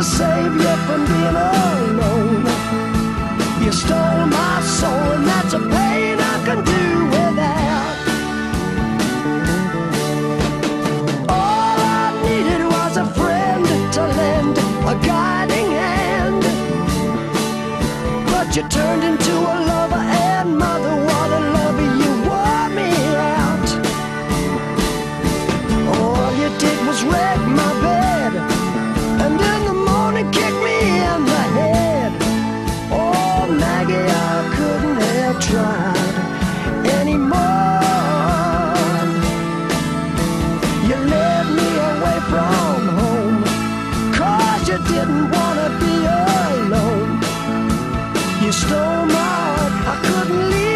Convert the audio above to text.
to save you from being alone. You stole my soul, and that's a pain I can do without. All I needed was a friend to lend a guiding hand. But you turned into a lover and mother. What a lover you wore me out. All you did was wreck You led me away from home, cause you didn't wanna be alone. You stole my heart, I couldn't leave